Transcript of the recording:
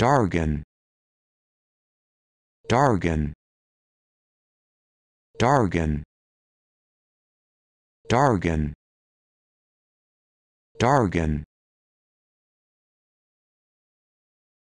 Dargan. Dargan. Dargan. Dargan. Dargan.